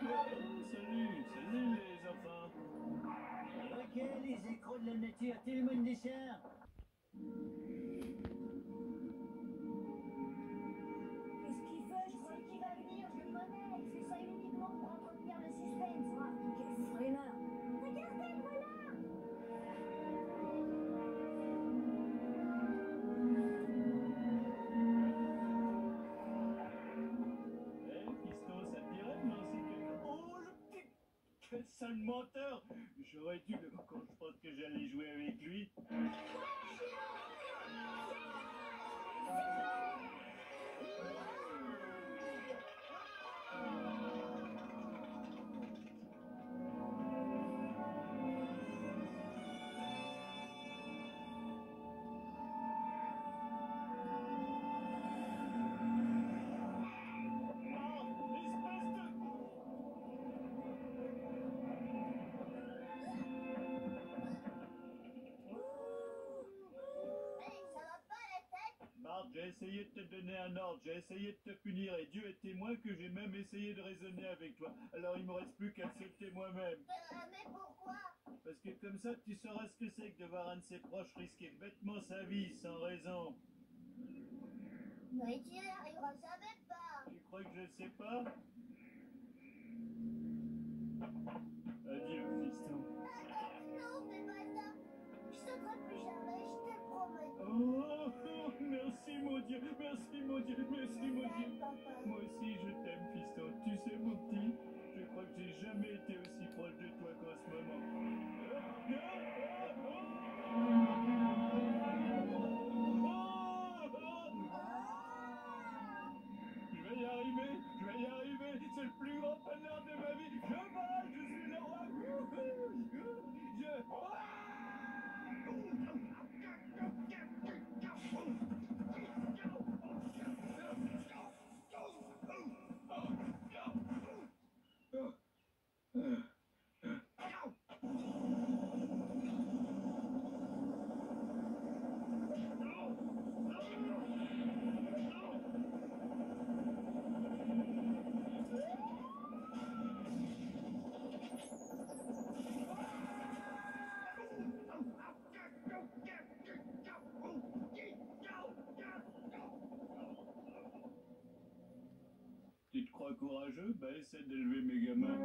Salut, salut les enfants. Ok, les écrans de la nature, tout le monde descend. Sale menteur J'aurais dû, quand je que j'allais jouer avec lui. J'ai essayé de te donner un ordre, j'ai essayé de te punir, et Dieu est témoin que j'ai même essayé de raisonner avec toi. Alors il me reste plus qu'à accepter moi-même. Euh, Mais pourquoi? Parce que comme ça, tu sauras ce que c'est que de voir un de ses proches risquer bêtement sa vie sans raison. Mais tu y arriveras jamais pas Tu crois que je ne sais pas? Adieu, fiston. Non, fais pas ça Je sauterai plus jamais, je te le promets oh, Merci maudit, merci maudit, merci maudit. Tu te crois courageux? Ben essaie d'élever mes gamins.